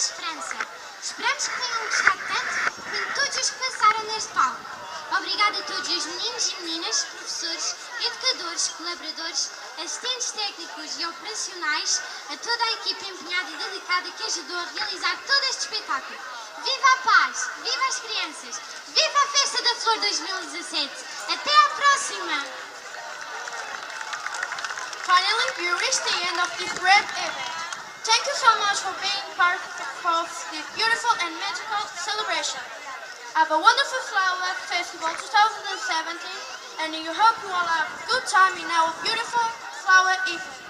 esperança. Esperamos que tenham gostado tanto como todos os que passaram neste palco. Obrigada a todos os meninos e meninas, professores, educadores, colaboradores, assistentes técnicos e operacionais, a toda a equipe empenhada e dedicada que ajudou a realizar todo este espetáculo. Viva a paz! Viva as crianças! Viva a Festa da Flor 2017! Até à próxima! Finally, we reached the end of this great event. Thank you so much for being part of this beautiful and magical celebration. Have a wonderful Flower Festival 2017 and we hope you all have a good time in our beautiful flower evening.